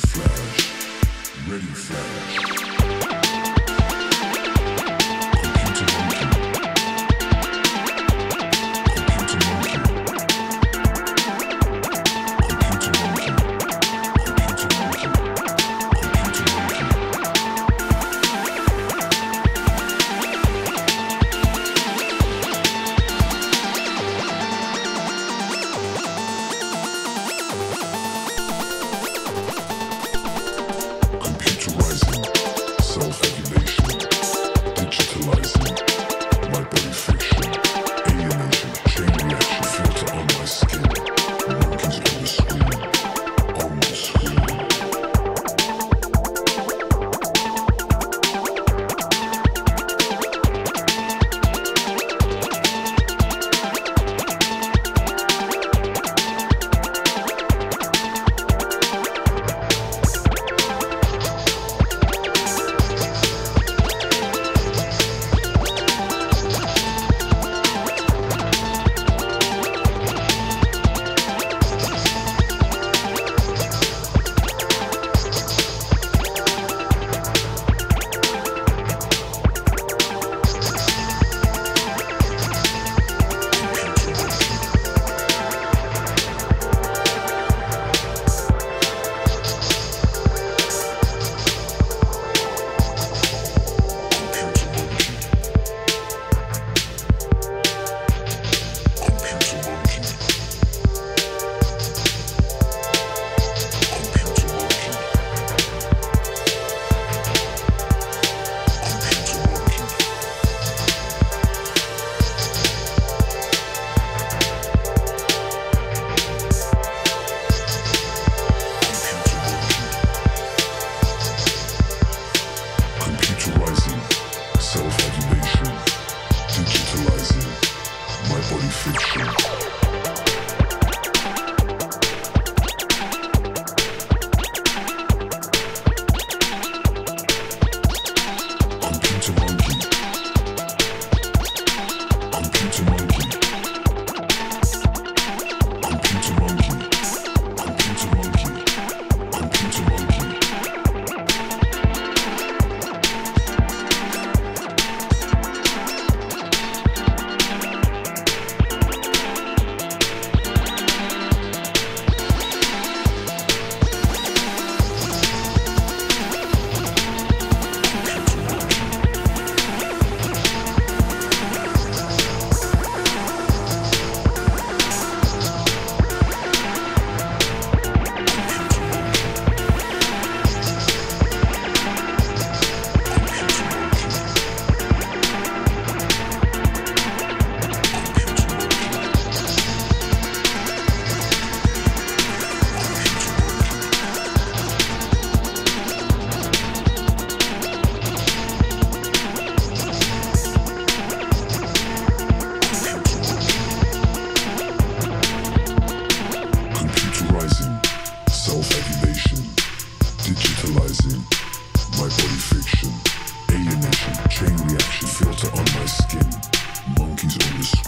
flash, ready to flash.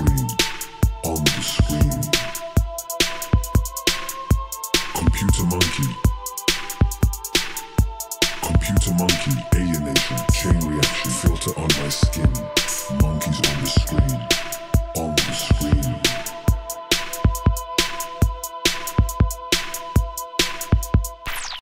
Screen, on the screen.